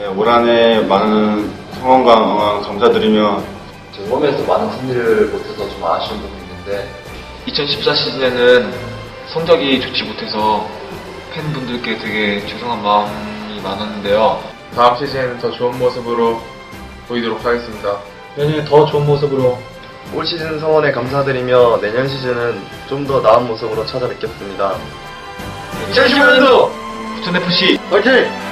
예, 올한해 많은 성원과 응원 감사드리며 제 홈에서 많은 승리를 못해서 좀 아쉬운 부분이 있는데 2014 시즌에는 성적이 좋지 못해서 팬분들께 되게 죄송한 마음이 많았는데요. 다음 시즌 더 좋은 모습으로 보이도록 하겠습니다. 내년에 더 좋은 모습으로 올 시즌 성원에 감사드리며 내년 시즌은 좀 더 나은 모습으로 찾아뵙겠습니다. 2015년도 부천FC 화이팅!